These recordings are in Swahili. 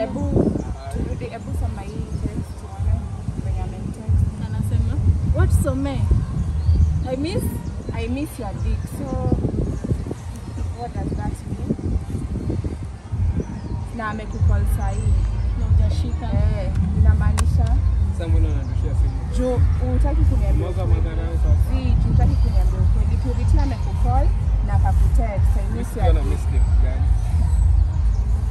Ebu turudi, hebu soma hii text tuone venye amenitext. Anasema what some? I miss I miss your dick. So what does that mean? Na amekukol sahi. na hujashika. Eh, inamaanisha Sasa mbona unandushia simu? juu hutaki kuniambia Mwaga ukweli. madharau. Si, juu hutaki kuniambia ukweli. Purity amekukol na akakutext. I miss your dick. gani?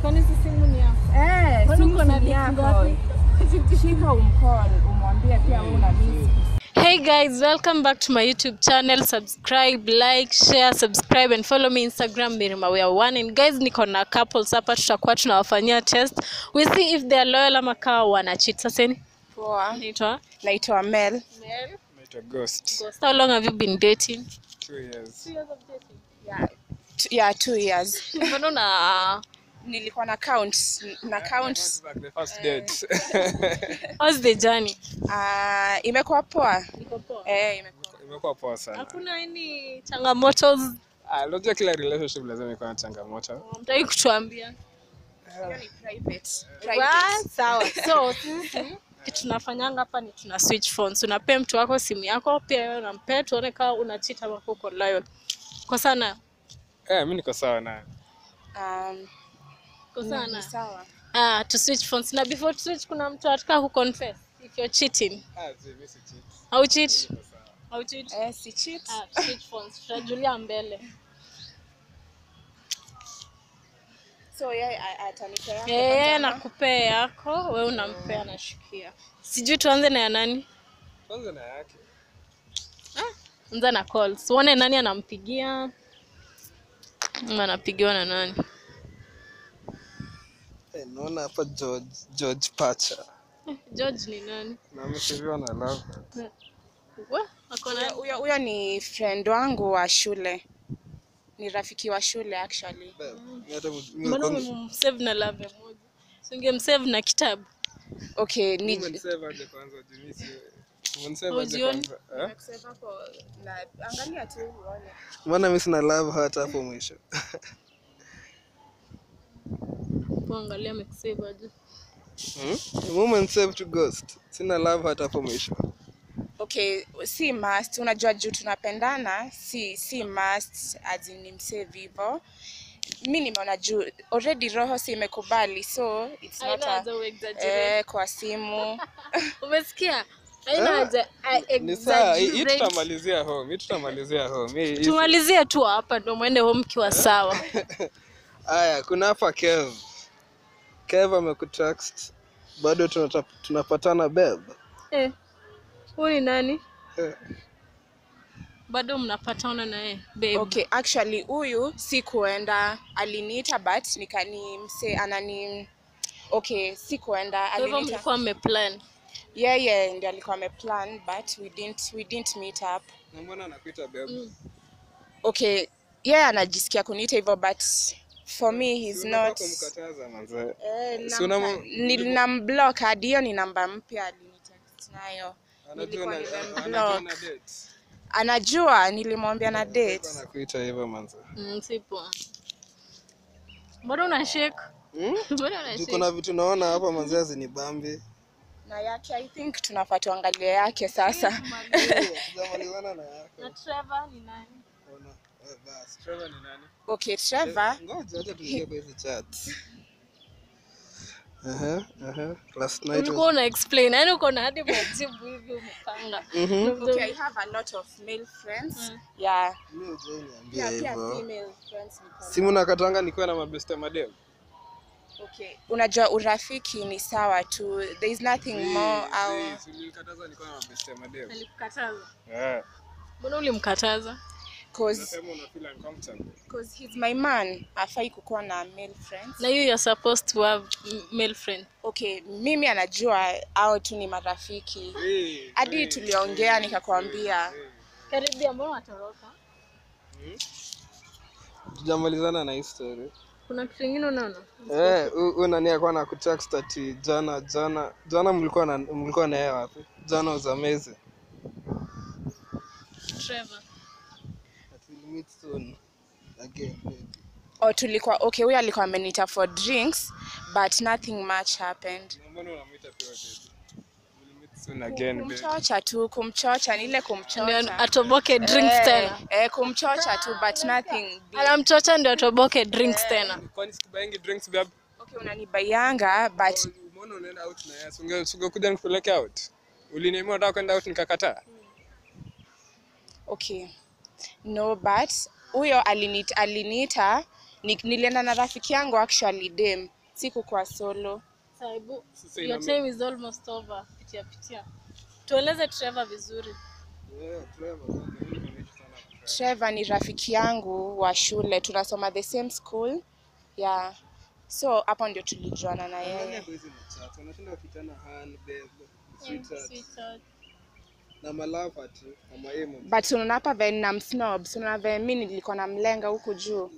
Kwani si simu ni yako? Eh, Kwani simu uko na yako. Shika umcall, umwambie pia wewe una miss. Hey guys, welcome back to my YouTube channel. Subscribe, like, share, subscribe and follow me Instagram Mirimawea1. And guys, niko na couples hapa tutakuwa tunawafanyia test. We see if they are loyal ama kawa wana cheat. Sasa ni Poa. naitwa Naitwa Mel. Mel. Naitwa Ghost. Ghost. How long have you been dating? Two years. Two years Yeah, two, yeah, two years. Mbona na Nilikuwa na count na count Like the first date. how's the journey? uh, imekuwa poa. Iko poa. Eh, imekuwa. Imekuwa poa sana. Hakuna any changamoto Ah, unajua kila relationship lazima iko na changamoto. mtaki kutuambia? Hiyo ni private. Wa, Private. sawa. So sisi kitu tunafanyanga hapa ni tuna switch phones. Unapea mtu wako simu yako, pia wewe unampea, tuone kama una cheat ama uko loyal. Kwa sana, Eh, mimi niko sawa naye. Um, kwa ni sana. sawa. Ah, to switch phones. Na before to switch kuna mtu ataka ku confess if you're cheating. Ah, zi, mimi si cheat. Au cheat? Au cheat? Eh, si cheat. Ah, switch phones. Tutajulia mbele. So yeye atanipea yako. Eh, nakupea yako, wewe unampea nashikia. Sijui tuanze na ya nani? Tuanze na yake. Anza na calls. Uone nani anampigia. Anapigiwa na nani? Eh, naona hapa George George Pacha. George ni nani? Na ameshauriwa na love. Huyo- Huyo ni friend wangu wa shule. Ni rafiki wa shule actually. Mbona umemsave na love moja? Si ungemsave na kitabu. Okay, ni umemsave aje kwanza jinsi? Eh? Mbona mimi sina love hata hapo mwisho? Tuangalia amekusave aje. Hmm? Woman save to ghost. Sina love hata hapo mwisho. Okay, si must. Unajua juu tunapendana, si si must as in nimsave hivyo. Mi nimeona juu already roho si imekubali so it's not a, eh, kwa simu. Umesikia? Haina haja I Ni sawa, hii hii exaggerate. tutamalizia home. Tutamalizia home. Tumalizie tu hapa ndo mwende home kiwa sawa. Aya, kuna hapa Kev. Kev amekutext. Bado tunata, tunapatana babe. Eh. Huyu ni nani? Eh. Bado mnapatana na yeye, babe. Okay, actually huyu si kuenda, aliniita but nikanimse anani Okay, si kuenda, Kwa hivyo mlikuwa mmeplan. Yeye ndiye alikuwa ameplan but we didn't we didn't meet up. Na mbona anakuita babe? Okay, yeye anajisikia kuniita hivyo but for me he's not. Eh, Si nilinamblock hadi hiyo ni namba mpya alinitext nayo. Anajua Nilikuwa nimemblock. anajua na date. Anajua nilimwambia na date. Anakuita hivyo manze. Mm, sipo. Mbona una shake? Hmm? Shake? kuna vitu naona hapa manze azinibambi Na yake I think tunafaa tuangalie yake sasa. Na. Na Trevor ni nani? Ona. Eh. Trevor ni nani? Okay, Trevor. Ngoja acha tuingie kwa hizi chat. Aha, aha. Last night Ulikuwa una explain. yani uko na hadi majibu hivi umepanga. Okay, I have a lot of male friends. Yeah. Mimi hujai niambia Pia pia hivyo. female friends niko na- Simu nakatanga nikiwa na mabeste madem. Okay. Unajua urafiki ni sawa tu. There is nothing more au nilikataza nikiwa na mabeste madem. Nilikukataza. Eh. Mbona ulimkataza? Cause, Unasema una feel uncomfortable. cause he's my man. Afai kukuwa na male friends. Na you are supposed to have male friend. Okay, mimi anajua au tu ni marafiki. Eh, hey, tuliongea nikakwambia. Karibia, mbona watoroka? Tujamalizana na hii story. Kuna kitu kingine unaona? Eh, huyu nani alikuwa na kutext ati jana jana jana mlikuwa na mlikuwa na yeye wapi? Jana was amazing. Trevor. Meet soon again baby. Oh, tulikuwa okay huyo alikuwa amenita for drinks but nothing much happened Mbona pia baby? Kumchocha tu kumchocha ni ile Ndio kumchocha atoboke drinks Eh, tena eh, kumchocha tu but nothing anamchocha ndio atoboke drinks tena Kwani sikubaingi drinks babe? okay unanibaianga but Umeona unaenda out na yeye. Unge ungekuja nikupeleke out. Uliniambia unataka kwenda out nikakataa. okay no but huyo aliniita, aliniita ni, nilienda na rafiki yangu actually dem. Sikukuwa solo. Saibu, your time is almost over. Pitia pitia. Tueleze Trevor vizuri. Yeah, Trevor, Trevor. Ni rafiki yangu wa shule. Tunasoma the same school. Yeah. So hapo ndio tulijuana na yeye but unaona hapa venye na msnob unaona venye mi nilikuwa namlenga huku juu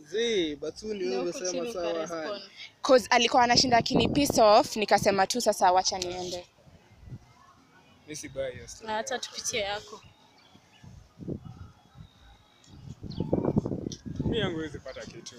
cause alikuwa anashinda kini piece off nikasema tu sasa wacha niende. Na hata tupitie yako. Mimi yangu hawezi pata kitu.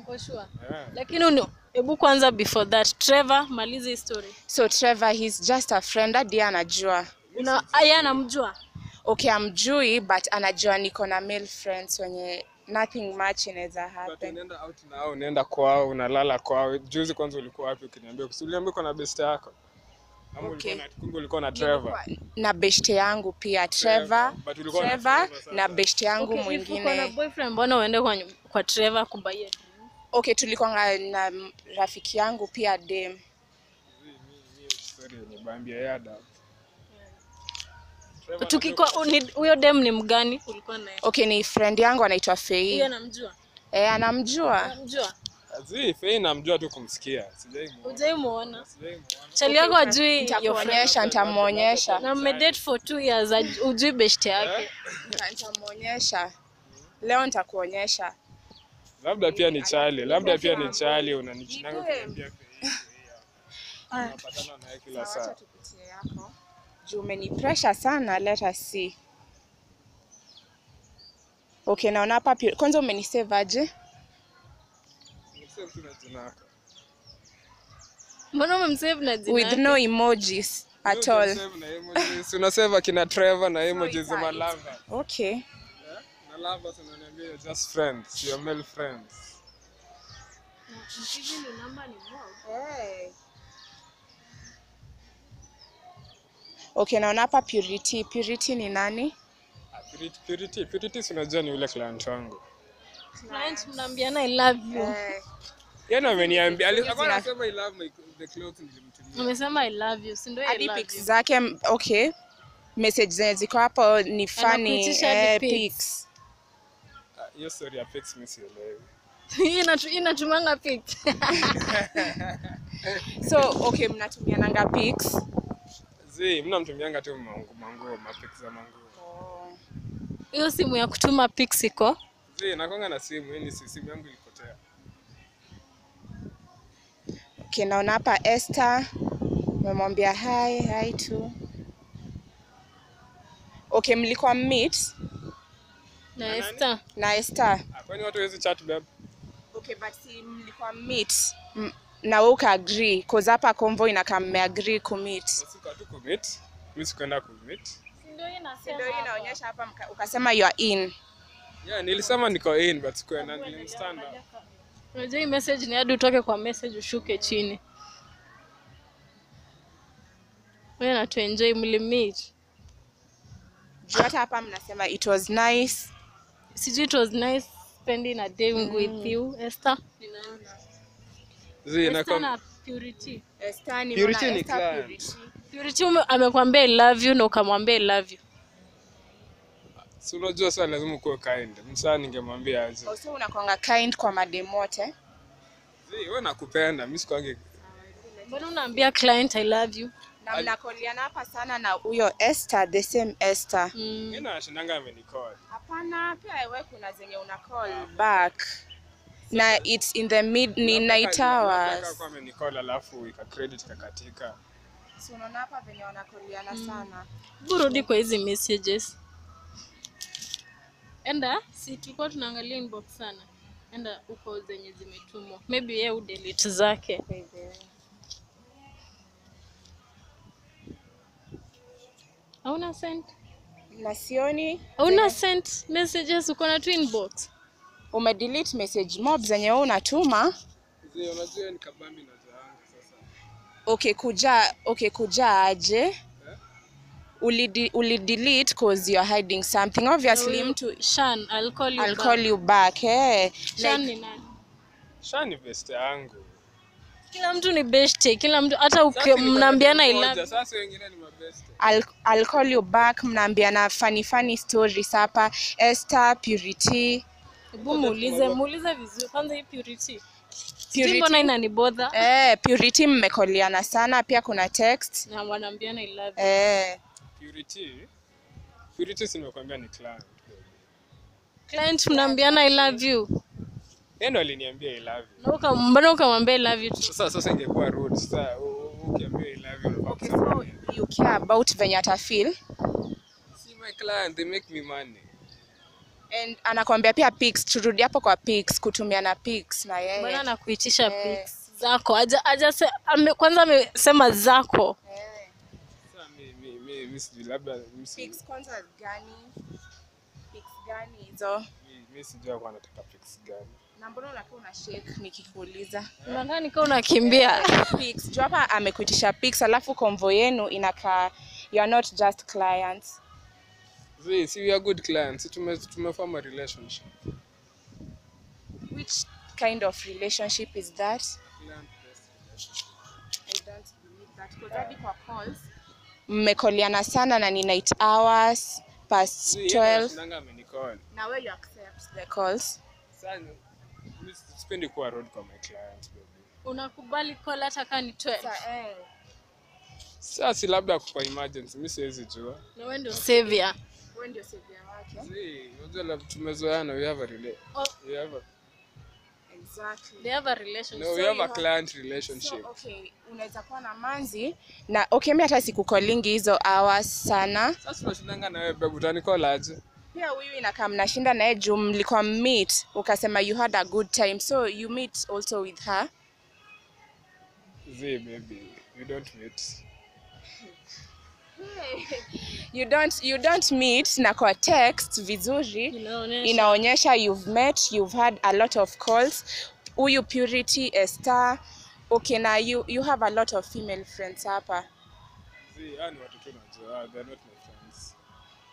Uko sure? Yeah. Lakini unu, hebu kwanza before that Trevor malize story. so Trevor he's just a friend hadi anajua Una aya anamjua. okay amjui but anajua niko na male friends wenye nothing much inaweza But happen unaenda out na hao, unaenda kwao, unalala kwao. Juzi kwanza ulikuwa wapi ukiniambia? Uliambia uko na best yako? Ama Okay. ulikuwa na kumbe ulikuwa na Trevor? na beshte yangu pia Trevor na Trevor Trevor na beshte yangu Okay, mwingine. uko na boyfriend mbona uende kwa, kwa Trevor kubaia? okay tulikuwa na, na rafiki yangu pia dem mi story yada. Tukiko uni- huyo dem ni mgani? Ulikuwa naye. okay ni friend yangu anaitwa Fei Yeye anamjua? eh anamjua Anamjua. Zii, Fei namjua tu kumsikia. Sijai muona. Hujai muona. Chali yako ajui nitakuonyesha nitamuonyesha Na mmedate for two years ujui best yake. nitamuonyesha leo nitakuonyesha Labda pia ni chali, labda pia ni chali unanichinanga kuniambia Fei. Unapatana naye kila saa. acha tupitie yako juu umeni pressure sana let us see okay naona hapa kwanza umenisave aje Niseme tu na. Mbona umemsave na jina with no emojis at all unasave save akina Trevor na emojis za malava. okay? Na lava tunaniambia just friends, your male friends. Hivi ni namba ni mob. Okay naona hapa purity purity ni nani Ah, Purity, Purity, Purity si unajua ni yule client wangu. Client mnaambiana I love you. Eh. Yeye ameniambia, alikuwa anasema I love my the clothes nilimtumia. Umesema I love you, si ndio I hadi love pics you. zake m- okay message zenye ziko hapo ni funny eh, pics. pics sorry, Hiyo story ya pics mimi sielewi. Inatumanga pics. so okay mnatumiananga pics Zii, mna mtumianga tu mangu manguo, mapics za manguo. Hiyo simu ya kutuma pics iko. Zii, nakonga na simu, yani si- simu yangu ilipotea. okay naona hapa Esther umemwambia hi hi tu okay mlikuwa meet Na? Esther. na Esther Ah, Kwani watu wezi chat babe? okay but si mlikuwa meet M- na wewe uka agree cause hapa convo inakaa mmeagree kumeet Kwa. Mimi sikuenda kuvit. Ndio hii inaonyesha hapa ukasema you are in Yeah, nilisema niko in but sikuenda nilimstand up. Unajua hii message ni hadi utoke kwa message ushuke chini. Wewe na tu enjoy mlimit. juu hata hapa mnasema it was nice Sijui it was nice spending a day mm. with you, Esther. Ninaona. nani? Zii, na Esther na Purity. Esther ni Purity ni Esther client. Purity? Purity amekwambia I love you na ukamwambia I love you. si unajua sasa lazima ukuwe kind. Msaa ningemwambia aje. sio unakwanga kind kwa madem wote Zii, wewe nakupenda, mimi sikwange Mbona unaambia client I love you? na mnakoliana hapa sana na huyo Esther the same Esther Mm. Mimi nashinanga amenicall. hapana pia wewe kuna zenye una call back na it's in the mid ni night hours Kwa amenicall alafu ika credit ikakatika. So unaona hapa venye wanakoliana sana. Burudi kwa hizi messages. Enda, si tulikuwa tunaangalia inbox sana. enda uko zenye zimetumwa. Maybe yeye udelete zake. Hauna sent na sioni. Hauna sent messages? Uko na tu inbox. Umedelete message mob zenye wewe unatuma. Zee, unajua ni kabambi na. Okay kuja okay kuja aje? Ulidi ulidelete cause you're hiding something. Obviously mtu shan i'll call you I'll back. call you back eh? Shan like, ni nani? Shan ni best yangu. kila mtu ni best, kila mtu hata uki- Sasa na mnaambiana demu I love moja, you. Sasa wengine ni mabest. I'll, I'll call you back mnaambiana funny funny stories hapa. Esther Purity. Hebu muulize muulize vizuri. Kwanza hii purity Purity. mbona inanibodha eh Purity mmekoliana sana pia kuna text na wanaambiana I love you. eh Purity. Purity si nimekuambia ni client. client mnaambiana I love you Yeye ndo aliniambia I love you. na uka- mbona ukamwambia I love you? Sasa sasa ingekuwa rude. Sasa ukiambia I love you okay, so you care about venye ata feel See my client, they make me money. And anakuambia pia pics turudi hapo kwa pics kutumiana pics na yeye. mbona anakuitisha yeah. pics zako aja, aja se, ame, kwanza amesema zako eh. Sasa mimi mimi mi mi sijui labda pics kwanza gani pics gani hizo Mimi mi sijui hakuwa anataka pics gani. na mbona unakaa una shake nikikuuliza unakaa nikaa unakimbia pics Jua hapa amekuitisha pics alafu convo yenu inakaa you are not just clients See, see we are good clients. Tume tumeform a relationship. which kind of relationship is that Client based relationship. I don't believe that because hadi kwa calls mmekoliana sana na ni night hours past See, yeye 12 na where you accept the calls Sana. mi sipendi kuwa rude kwa my clients baby. unakubali call hata kama ni 12 Sa, eh. Sasa si labda kwa emergency, mimi siwezi jua. na wewe ndio savior wewe ndio savior wake See, unajua labda tumezoeana, we have a rela oh, we have a exactly they have a relationship no, we have a client relationship. So, okay, unaweza kuwa na manzi na okay, mimi hata sikukolingi hizo hours sana. Sasa tunashindanga na wewe babe, utanicall aje? Pia huyu inakaa mnashinda naye juu mlikuwa meet, ukasema you had a good time, so you meet also with her. Zee, baby, we don't meet. You don't, you don't meet na kwa text vizuri inaonyesha. inaonyesha you've met, you've had a lot of calls. Huyu Purity, Esther, okay, na you, you have a lot of female friends hapa.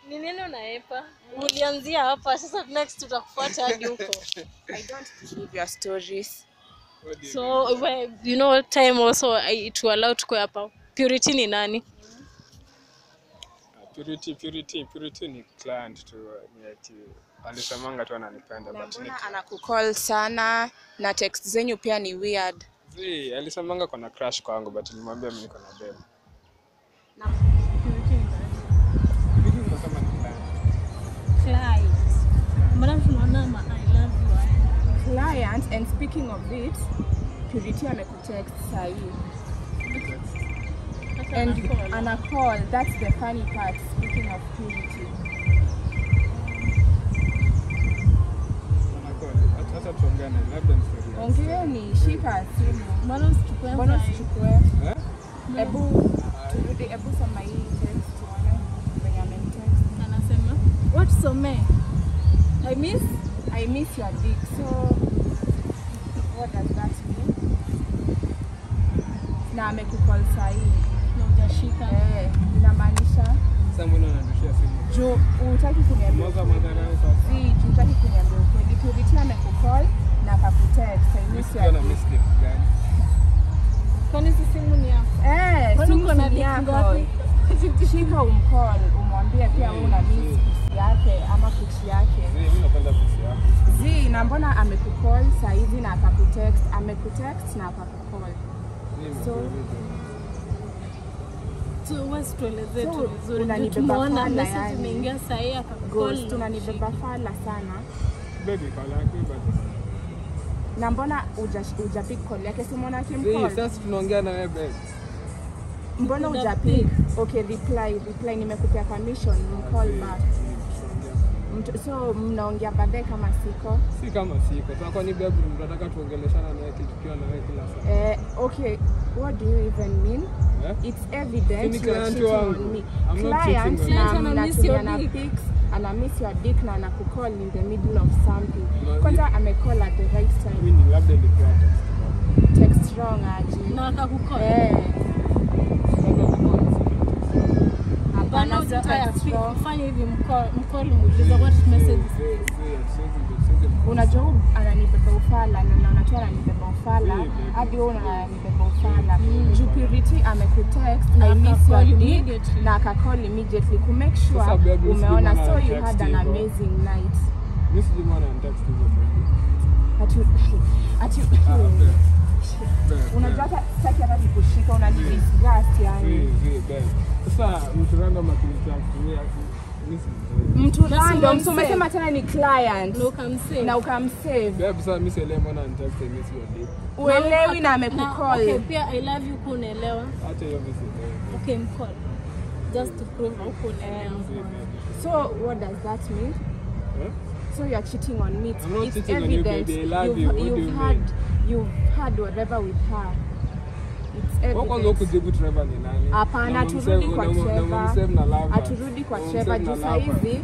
Ni neno naepa ulianzia hapa sasa next tutakufuata hadi huko. I don't believe your stories. You so we, you know time also I- to allow tukue hapa. Purity ni nani Purity, Purity, Purity ni client tu, ni ati alisemanga tu ananipenda Na but ni anakucall sana na text zenyu pia ni weird. Zi, alisemanga kuna crush kwangu but nilimwambia mimi niko na dem. Ni client. mbona tunaona ma I love client and speaking of it, Purity amekutext sahi and a call. That's the funny part. Speaking of Purity, ongeeni, shika simu. mbona usichukue Mbona usichukue? Eh? Turudi, ebu soma hii text tuone venye amenitext. anasema what some I miss I miss your dick. So what does that mean? Na ujashika Eh, inamaanisha Sasa mbona unanishia simu? juu hutaki kuniambia ukweli. madharau sasa. Hutaki kuniambia ukweli. Purity amekucall na akakutext. I miss sikuwa your na dick. mistake gani? kwani si simu ni yako Eh, simu yako. Shika umcall, umwambie pia wewe una miss yake ama kuchi yake. Zi, na mbona amekucall saa hizi na akakutext, amekutext na akakucall. So- tunanibeba fala sana. Baby, call yako but- Na mbona ujapik kol call yake? Si mbona See, sasa tunaongea na wewe babe. Mbona ujapik? Okay, reply, reply nimekupea permission, call back. So mnaongea baadaye kama siko si kama siko sasa kwani babe tuongeleshana naye tukiwa na wewe kila saa eh, okay what do you even mean? It's evident you are client cheating on me. I'm not cheating on na you. Client ana miss your dick. pics miss your dick na anakucall in the middle of something. Kwanza amecall at the right time. Mimi ni labda nilikuwa text text wrong aji na akakucall? Eh. Bana hapana si utataya text wrong. fanya hivi mcall mcall muulize what message unajua huu ananibeba ufala na naona tu ananibeba ufala. Hadi huu unanibeba ufala. juu Purity amekutext Na I miss your dick immediately. na akacall immediately. Ku make sure umeona so you had an amazing night. Ati ati Babe. Babe, unajua sitaki hata kukushika yani. Sasa mtu random mtu random so umesema tena ni client. Na ukamsave. Na ukamsave. Babe sasa mimi sielewi mbona anitext I miss uelewi na Na, okay, pia I love you kunaelewa acha hiyo mimi sielewi. Okay mcall. Just to prove hukunaelewa so what does that mean? So you're cheating on me. I'm not it's cheating on you, baby. I love you've, you. What do you had mean? You've had whatever with her. Kwanza hukujibu Trevor ni nani? Hapana, Na kwa Trevor. Haturudi kwa Trevor juu saa hizi.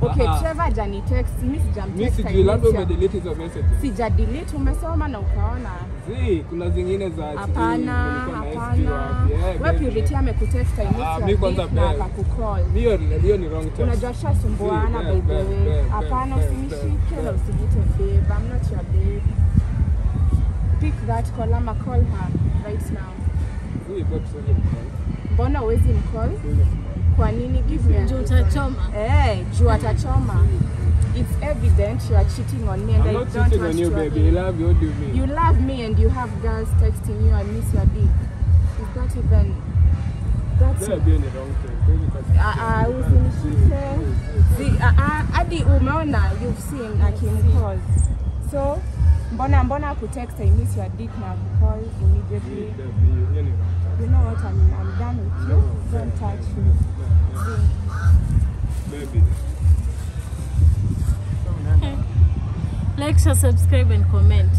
Okay, Ah, ah. Trevor hajani text, mimi Mimi sijui labda umedelete hizo message. Sija delete, umesoma na ukaona. Zii, kuna zingine za Hapana, hapana. Wewe. Purity amekutext I miss Ah, kwanza dick akakucall. Hiyo hiyo ni wrong text. Unajua shasumbuana by the way. Hapana, usinishike na usijite babe. I'm not your babe. Pick that call ama call her right now. Zii, babe, siwezi mcall. Mbona uwezi mcall? Kwa nini? Give me a juu reason. utachoma Eh, juu atachoma. It's evident you are cheating on me and I'm I not don't cheating on you, baby. I love you. What do you mean? You love me and you have girls texting you I miss your dick. Is that even that's Babe, hiyo ni wrong text. Siwezi kasi- Ah, ah, usinishike. Si- ah, ah, hadi umeona you've seen akimcall. So mbona mbona kutext I miss your dick na call immediately. text. You know what I'm, I'm done with you. Don't touch me. Baby. like share subscribe and comment